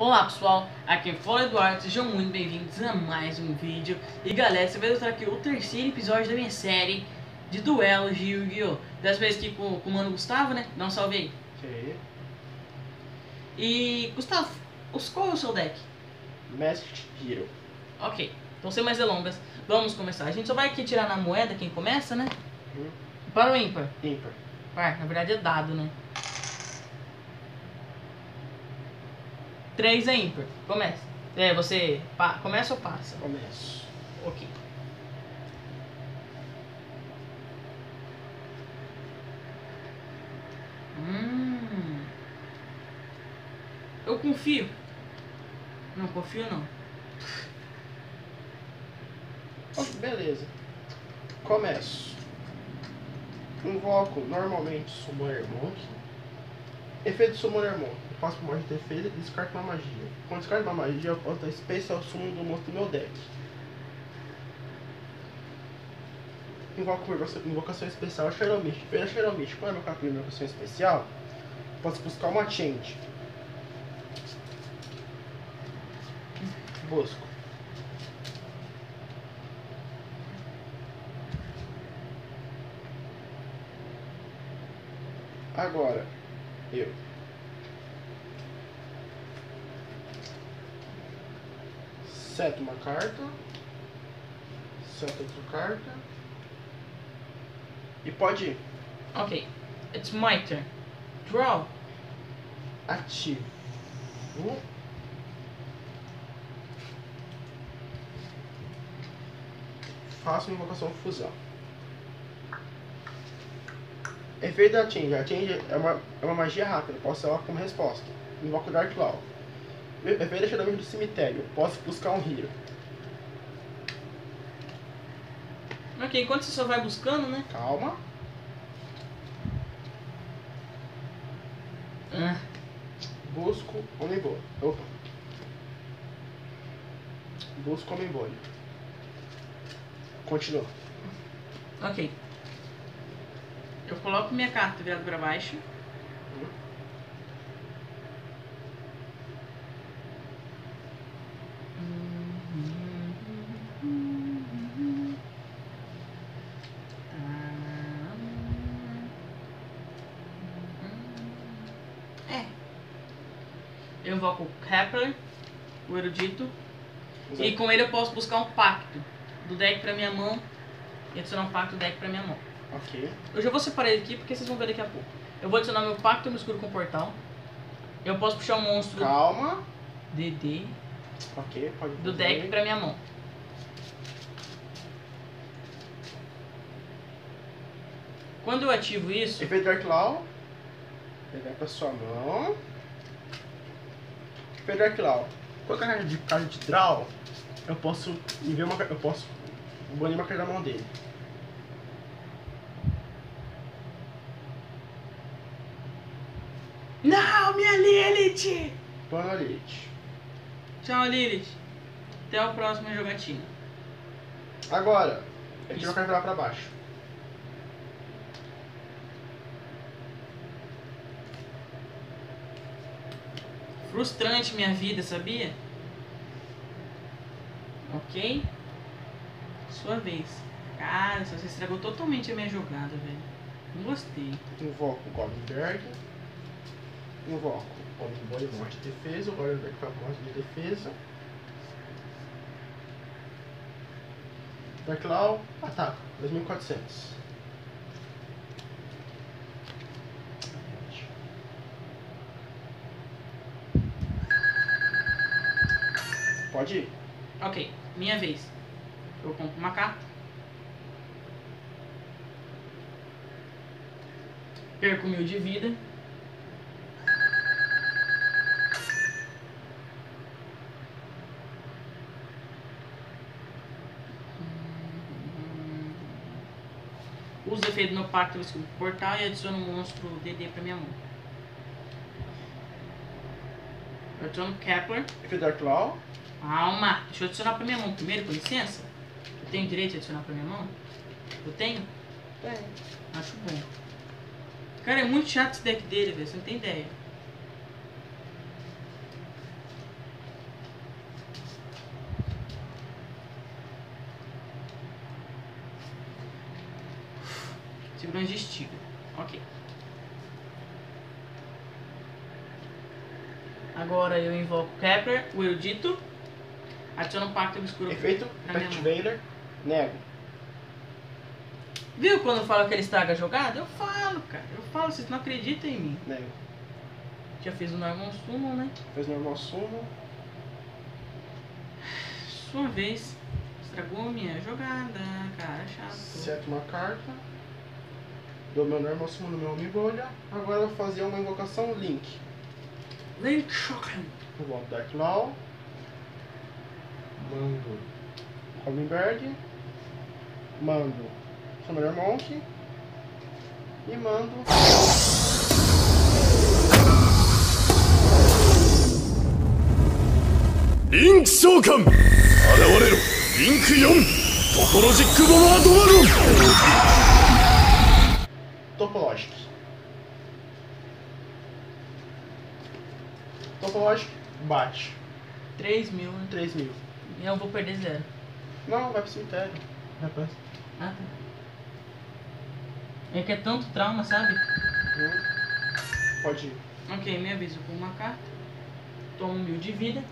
Olá pessoal, aqui é Fala Eduardo, sejam muito bem-vindos a mais um vídeo E galera, você vai estar aqui o terceiro episódio da minha série de duelos de Yu-Gi-Oh! Dessa vez aqui com, com o Mano Gustavo, né? Dá um salve aí Ok. E Gustavo, os, qual é o seu deck? Masked Hero. Ok, então sem mais delongas, vamos começar A gente só vai aqui tirar na moeda quem começa, né? Uhum. Para o ímpar Ímpar. Par, na verdade é dado, né? 3 é ímpar, começa É, você começa ou passa? Começo. Ok. Hum. Eu confio. Não confio não. Oh, beleza. Começo. Invoco normalmente Summoner Monk. Efeito Summoner Monk. Eu faço uma de defesa e descarto uma magia. Quando descarto uma magia, eu posso dar Special Summon do monstro do meu deck. Invoco invocação- especial Shadow Mist. Pela Shadow Mist, quando eu invocar com invocação especial, posso buscar uma Change. Busco. Agora, eu. Seto uma carta. Seto outra carta. E pode ir. Ok. It's my turn. Draw. Ativo. Faço uma invocação fusão. Efeito da Change. A Change é uma, é uma magia rápida. Posso usar como resposta. Invoco Dark Claw. Efeito da Xeramento do cemitério. Posso buscar um Hero. Ok, enquanto você só vai buscando, né? Calma. Ah, Busco Omnibone. Opa. Busco Omnibone. Continua. ok. Coloco minha carta virada para baixo. É. Eu invoco o Kepler, o erudito, e com ele eu posso buscar um pacto do deck pra minha mão e adicionar um pacto do deck pra minha mão. Ok. Eu já vou separar ele aqui porque vocês vão ver daqui a pouco. Eu vou adicionar meu pacto no escuro com portal. Eu posso puxar um monstro Calma. DD Ok, pode do fazer. deck pra minha mão. Quando eu ativo isso, Efeito Dark Claw. Pegar pra sua mão. Efeito Dark Claw. Quando a carta de de draw, eu posso enviar uma eu posso banir uma carta da mão dele. Não, minha Lilith! Boa noite. Tchau, Lilith. Até a próxima jogatina. Agora, eu tiro a carta lá pra baixo. Frustrante minha vida, sabia? Ok? Sua vez. Cara, você estragou totalmente a minha jogada, velho. Não gostei. Invoco o Goldberg. Invoco o Omnibone Morte de Defesa. O Goldberg para Morte de Defesa. Dark Claw, ataca. 2400. Pode ir. Ok, minha vez. Eu compro uma carta. Perco mil de vida. Uso o efeito no pacto do escudo portal e adiciono um monstro DD pra minha mão. Eu adiciono Kepler. Efeito Dark Claw. Calma, deixa eu adicionar pra minha mão primeiro, com licença. Eu tenho direito de adicionar pra minha mão? Eu tenho? Tem. Acho bom. Cara, é muito chato esse deck dele, velho. Você não tem ideia. De estilo. Ok. Agora eu invoco Kepler, o erudito. Adiciono um pacto obscuro. Efeito. Veiler, nego. Viu quando eu falo que ele estraga a jogada? Eu falo, cara. Eu falo, vocês não acreditam em mim. Nego. Já fiz o normal summon, né? Fez normal sumo. Sua vez. Estragou minha jogada, cara, chato. Seto uma carta Dou meu normal sumo no meu Homem-Bolha. Agora eu vou fazer uma invocação Link. Link Shocken. Eu volto Dark Law. Mando Homingberg. Mando Summoner Monk. E mando リンク召喚現れろリンク4トポロジックボマードワロン Topologic. Topologic bate. 3 mil, né? 3 mil. E eu vou perder zero. Não, vai pro cemitério. Pra... Ah, tá. É que é tanto trauma, sabe? Hum. Pode ir. Ok, me avisa com uma carta. Tomo mil de vida.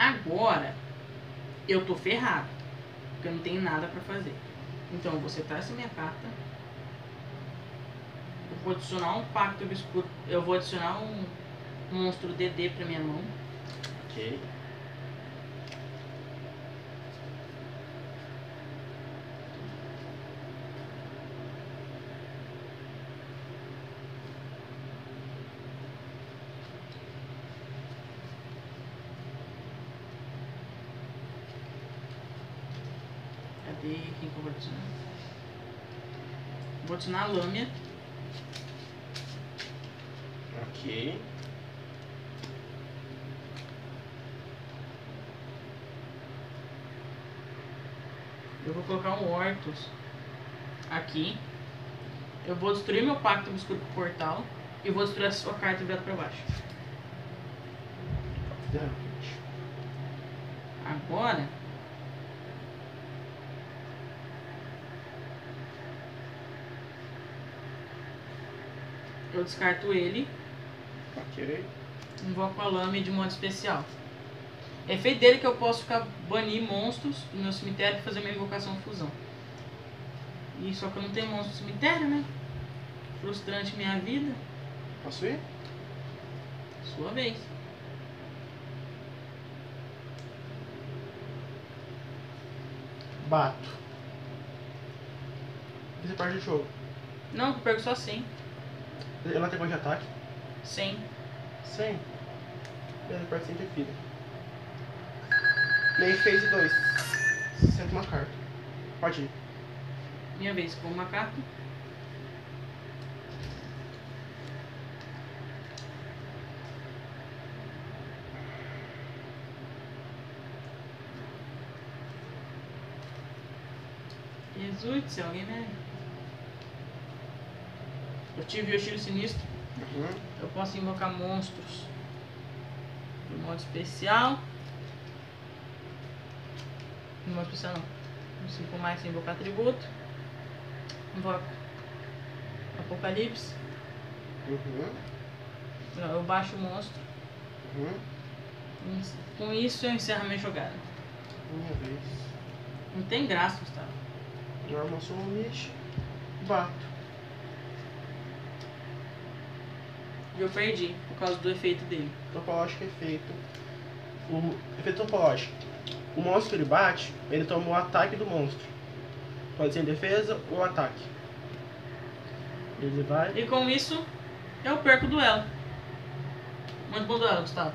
Agora eu tô ferrado. Porque eu não tenho nada pra fazer. Então eu vou setar essa minha carta. Eu vou adicionar um pacto obscuro. Eu vou adicionar um monstro DD pra minha mão. Ok. Cadê quem que eu vou adicionar? Vou adicionar a lâmina. Ok. Eu vou colocar um Hortus aqui. Eu vou destruir meu pacto obscuro com o portal. E vou destruir a sua carta virada pra baixo. Agora. Eu descarto ele. Ok. Invoco a Lame de modo especial. É efeito dele que eu posso ficar banir monstros do meu cemitério e fazer uma invocação fusão. E só que eu não tenho monstro no cemitério, né? Frustrante minha vida. Posso ir? Sua vez. Bato. Você parte do jogo. Não, eu perco só 100. Ela tem quanto de ataque? 100. 100. Ele perde 100 de vida. Main phase 2. Senta uma carta. Pode ir. Minha vez com uma carta. Jesus do céu, alguém me. Eu tive o tiro sinistro. Uhum. Eu posso invocar monstros. No modo especial. No modo especial não. 5 mais sem invocar atributo. Invoco Apocalipse. Uhum. Eu baixo o monstro. Uhum. Com isso eu encerro a minha jogada. Minha vez. Não tem graça, Gustavo. Normal Summit. Bato. E eu perdi por causa do efeito dele. Topológico efeito. O efeito topológico. O monstro que ele bate, ele toma o ataque do monstro. Pode ser defesa ou ataque. Ele vai. E com isso eu perco o duelo. Muito bom duelo, Gustavo.